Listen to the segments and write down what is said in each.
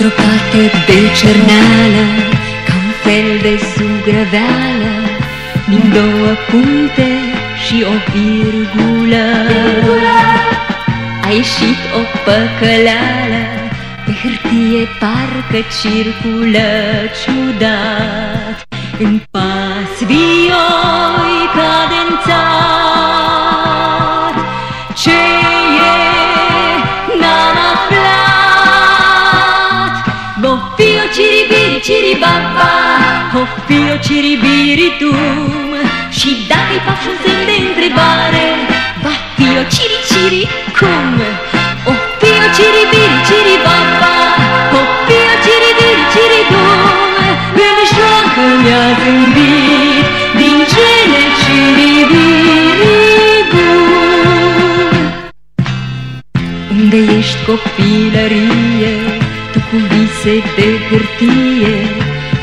Formată de cerneală Ca un fel de zugrăveală Din două puncte și o virgulă. A ieșit o păcăleală Pe hârtie parcă circulă ciudat. În pas vioi Bofio ciribiri ciribaba. Hofio ciribiritum Și dacă-i fac un semn de întrebare Va fi o ciri ciri cum? O fi o ciribiri ciribaba. O fi o ciribiri ciridum În joacă mi-a zâmbit Din cele ciribiribum. Unde ești copilărie Tu cu vise de hârtie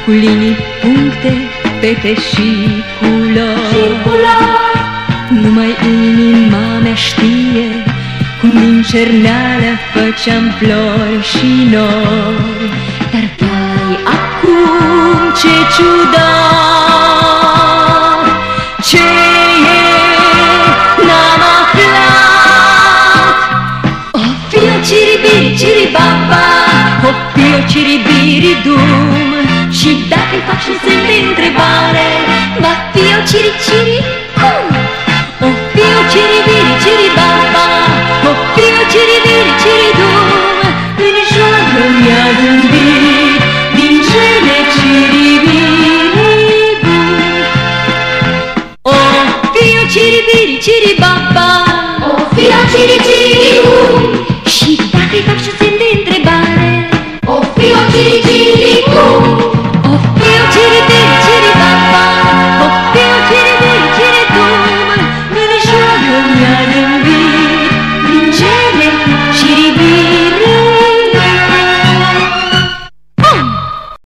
Cu linii, puncte, pete și culori. Circular Numai inima mea știe Cum din cerneală făceam flori și nori. Dar vai, acum ce ciudat Ce e, n-am aflat. O fio ciribiri ciribaba O fio ciribiri dum Și dacă-i faci un semn de întrebare Va fi o ciriciri cum?